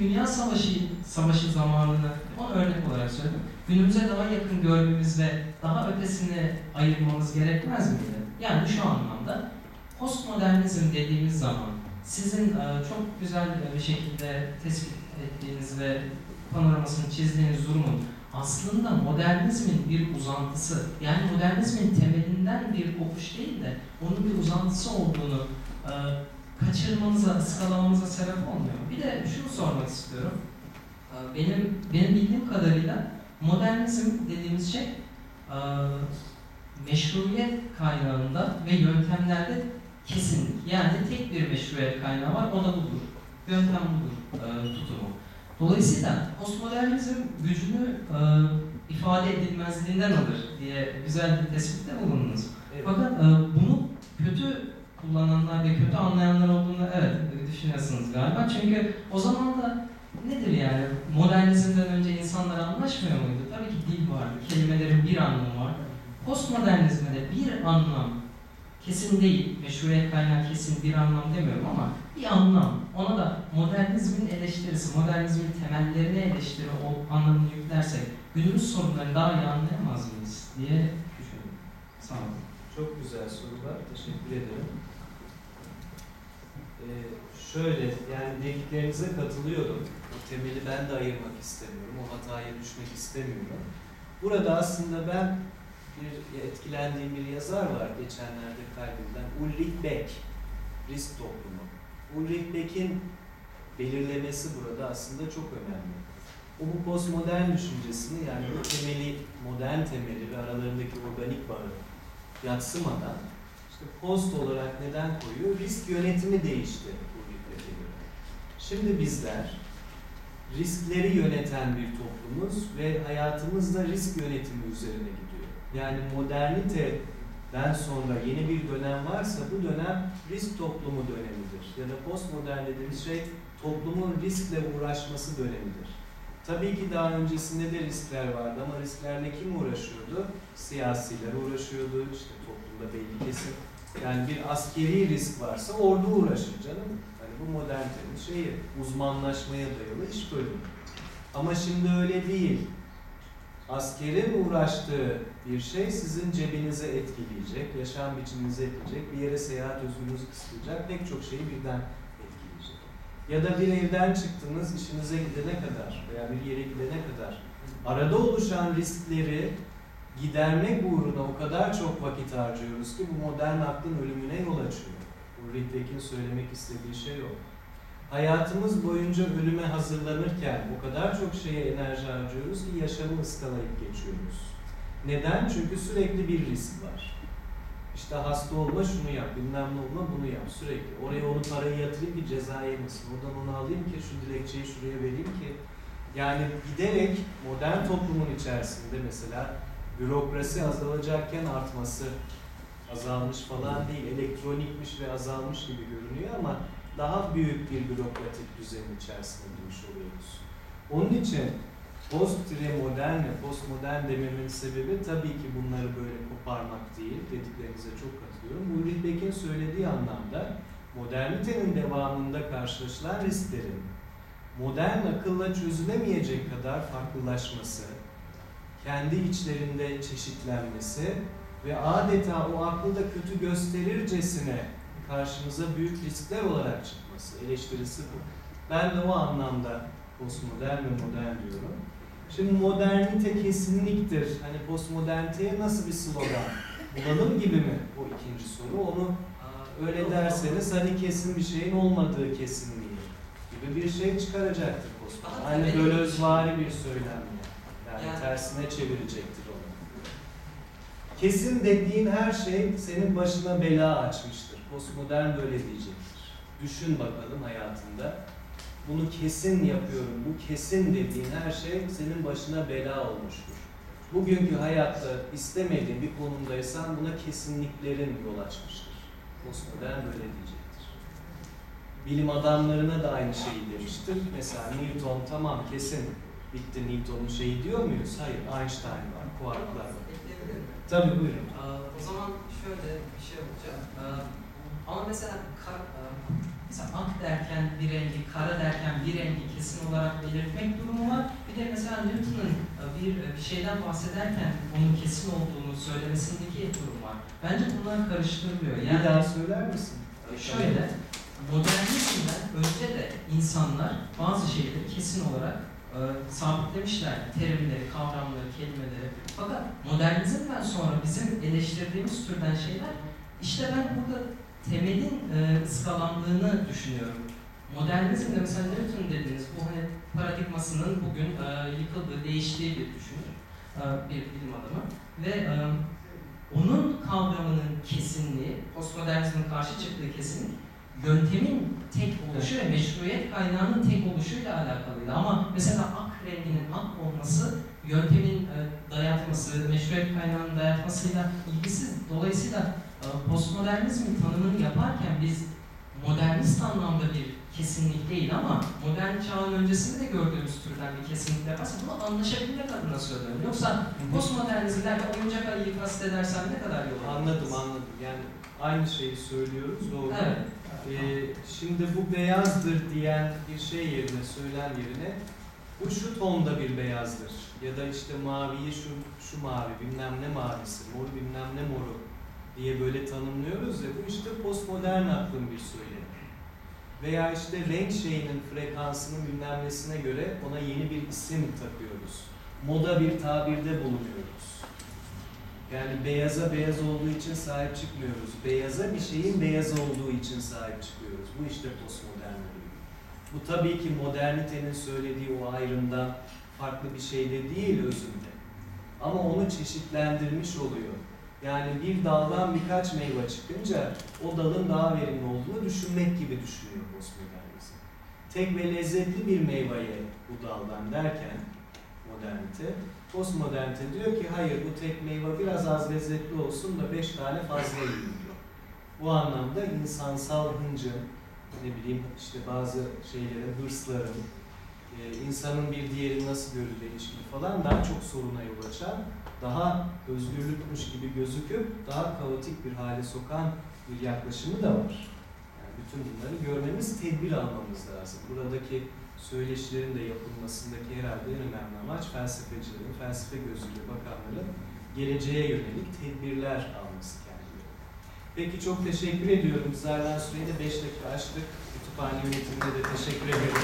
Dünya Savaşı savaşı zamanını o örnek olarak söyledim. Günümüze daha yakın görmemiz ve daha ötesini ayırmamız gerekmez miydi? Yani şu anlamda postmodernizm dediğimiz zaman sizin e, çok güzel bir şekilde tespit ettiğiniz ve panoramasını çizdiğiniz durumun aslında modernizmin bir uzantısı, yani modernizmin temelinden bir kopuş değil de onun bir uzantısı olduğunu kaçırmamıza, ıskalamamıza sebep olmuyor. Bir de şunu sormak istiyorum. E, benim benim bildiğim kadarıyla modernizm dediğimiz şey e, meşruiyet kaynağında ve yöntemlerde kesinlik. Yani tek bir meşruiyet kaynağı var, o da budur. Yöntem budur e, tutumu. Dolayısıyla postmodernizm gücünü e, ifade edilmezliğinden alır diye güzel bir tespitte bulundunuz. Evet. Fakat bunu kötü kullananlar ve kötü anlayanlar olduğunu evet düşünüyorsunuz galiba. Çünkü o zaman da nedir yani modernizmden önce insanlar anlaşmıyor muydu? Tabii ki dil vardı, kelimelerin bir anlamı var. Postmodernizmde bir anlam kesin değil, meşruiyet kaynağı kesin bir anlam demiyorum ama bir anlam. Ona da modernizmin eleştirisi, modernizmin temellerini eleştiri o anlamını yüklersek günümüz sorunlarını daha iyi anlayamaz mıyız diye düşünüyorum. Sağ olun. Çok güzel sorular. Teşekkür ederim. Ee, şöyle, yani dediklerinize katılıyorum. O temeli ben de ayırmak istemiyorum. O hataya düşmek istemiyorum. Burada aslında ben bir etkilendiğim bir yazar var geçenlerde kaybedilen Ulrich Beck, risk toplumu. Ulrich Beck'in belirlemesi burada aslında çok önemli. O bu postmodern düşüncesini yani bu temeli, modern temeli ve aralarındaki organik bağı yatsımadan işte post olarak neden koyuyor? Risk yönetimi değişti Ulrich Beck'e göre. Şimdi bizler riskleri yöneten bir toplumuz ve hayatımızda risk yönetimi üzerine gidiyor. Yani moderniteden sonra yeni bir dönem varsa bu dönem risk toplumu dönemidir. Ya da postmodern dediğimiz şey toplumun riskle uğraşması dönemidir. Tabii ki daha öncesinde de riskler vardı ama risklerle kim uğraşıyordu? Siyasiler uğraşıyordu, işte toplumda belli kesim. Yani bir askeri risk varsa ordu uğraşır canım. Yani bu modernitenin şeyi, uzmanlaşmaya dayalı iş bölümü. Ama şimdi öyle değil askerin uğraştığı bir şey sizin cebinize etkileyecek, yaşam biçiminizi etkileyecek, bir yere seyahat özgürlüğünüzü kısıtlayacak, pek çok şeyi birden etkileyecek. Ya da bir evden çıktınız, işinize gidene kadar veya bir yere gidene kadar arada oluşan riskleri gidermek uğruna o kadar çok vakit harcıyoruz ki bu modern aklın ölümüne yol açıyor. Bu Ridley'in söylemek istediği şey o hayatımız boyunca ölüme hazırlanırken o kadar çok şeye enerji harcıyoruz ki yaşamı ıskalayıp geçiyoruz. Neden? Çünkü sürekli bir risk var. İşte hasta olma şunu yap, bilmem ne olma bunu yap sürekli. Oraya onu parayı yatırayım ki ceza yemesin. Oradan onu alayım ki şu dilekçeyi şuraya vereyim ki. Yani giderek modern toplumun içerisinde mesela bürokrasi azalacakken artması azalmış falan değil, elektronikmiş ve azalmış gibi görünüyor ama daha büyük bir bürokratik düzenin içerisinde girmiş oluyoruz. Onun için post-modern ve postmodern dememin sebebi tabii ki bunları böyle koparmak değil, dediklerinize çok katılıyorum. Ulrich Beck'in söylediği anlamda modernitenin devamında karşılaşılan risklerin modern akılla çözülemeyecek kadar farklılaşması, kendi içlerinde çeşitlenmesi ve adeta o aklı da kötü gösterircesine karşımıza büyük riskler olarak çıkması, eleştirisi bu. Ben de o anlamda postmodern ve modern diyorum. Şimdi modernite kesinliktir. Hani postmoderniteye nasıl bir slogan? Bulalım gibi mi o ikinci soru? Onu öyle derseniz hani kesin bir şeyin olmadığı kesinliği gibi bir şey çıkaracaktır postmodern. Hani böyle özvari bir söylem yani. Yani tersine çevirecektir onu. Kesin dediğin her şey senin başına bela açmıştır postmodern böyle diyecektir. Düşün bakalım hayatında. Bunu kesin yapıyorum, bu kesin dediğin her şey senin başına bela olmuştur. Bugünkü hayatta istemediğin bir konumdaysan buna kesinliklerin yol açmıştır. Postmodern böyle diyecektir. Bilim adamlarına da aynı şeyi demiştir. Mesela Newton tamam kesin bitti Newton'un şeyi diyor muyuz? Hayır, Einstein var, kuarklar var. Tabii buyurun. o zaman şöyle bir şey olacak. Ama mesela kar, e, mesela ak derken bir rengi, kara derken bir rengi kesin olarak belirtmek durumu var. Bir de mesela Newton'un e, bir, bir şeyden bahsederken onun kesin olduğunu söylemesindeki durum var. Bence bunlar karıştırılıyor. Bir Yani daha söyler misin? şöyle, modernizmden önce de insanlar bazı şeyleri kesin olarak e, sabitlemişler. Terimleri, kavramları, kelimeleri. Fakat modernizmden sonra bizim eleştirdiğimiz türden şeyler işte ben burada temelin e, ıskalandığını düşünüyorum. Modernizmde mesela Newton dediğiniz bu hani paradigmasının bugün e, yıkıldığı, değiştiği bir düşünür, e, bir bilim adamı ve e, onun kavramının kesinliği, postmodernizmin karşı çıktığı kesinlik, yöntemin tek oluşu ve meşruiyet kaynağının tek oluşuyla alakalıydı. Ama mesela ak renginin ak olması, yöntemin e, dayatması, meşruiyet kaynağının dayatmasıyla ilgisiz. Dolayısıyla e, postmodernizmin tanımını yaparken biz modernist anlamda bir kesinlik değil ama modern çağın öncesinde de gördüğümüz türden bir kesinlik yaparsak bunu anlaşabilmek adına söylüyorum. Yoksa postmodernizm derken oyuncak ayıyı kastedersem ne kadar yol? Anladım anladım. Yani aynı şeyi söylüyoruz doğru. Evet. Ee, şimdi bu beyazdır diyen bir şey yerine, söylem yerine bu şu tonda bir beyazdır. Ya da işte maviyi şu, şu mavi, bilmem ne mavisi, mor bilmem ne moru diye böyle tanımlıyoruz ya bu işte postmodern aklın bir söylemi. Veya işte renk şeyinin frekansının bilmem nesine göre ona yeni bir isim takıyoruz. Moda bir tabirde bulunuyoruz. Yani beyaza beyaz olduğu için sahip çıkmıyoruz. Beyaza bir şeyin beyaz olduğu için sahip çıkıyoruz. Bu işte postmodernlik. Bu tabii ki modernitenin söylediği o ayrımdan farklı bir şey de değil özünde. Ama onu çeşitlendirmiş oluyor. Yani bir daldan birkaç meyve çıkınca o dalın daha verimli olduğunu düşünmek gibi düşünüyor postmodernizm. Tek ve lezzetli bir meyveye bu daldan derken modernite, postmodernite diyor ki hayır bu tek meyve biraz az lezzetli olsun da beş tane fazla yiyin diyor. Bu anlamda insansal hıncın, ne bileyim işte bazı şeylerin, hırsların, e, insanın bir diğeri nasıl görüldüğü ilişkili falan daha çok soruna yol açan, daha özgürlükmüş gibi gözüküp daha kaotik bir hale sokan bir yaklaşımı da var. Yani bütün bunları görmemiz, tedbir almamız lazım. Buradaki söyleşilerin de yapılmasındaki herhalde en önemli amaç felsefecilerin, felsefe gözüyle bakanların geleceğe yönelik tedbirler alması kendileri. Peki çok teşekkür ediyorum. Biz ayrılan süreyi de 5 dakika açtık. Kütüphane yönetimine de teşekkür ediyorum.